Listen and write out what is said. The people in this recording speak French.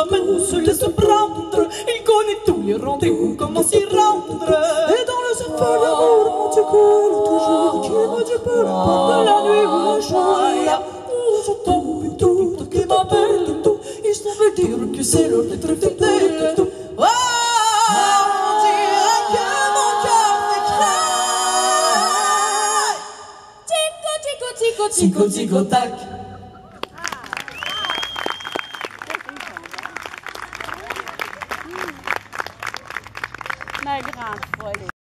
jamais ne se laisse prendre. Il connaît tous les rendez-vous, comment s'y rendre. Et dans le cercle d'amour, mon Dieu coule toujours. Qui me dit peu importe la nuit ou le jour. Où je tombe tout, qui m'appelle tout. Et veut dire que c'est l'heure d'être tout. Oh, on dirait mal gerade Freunde.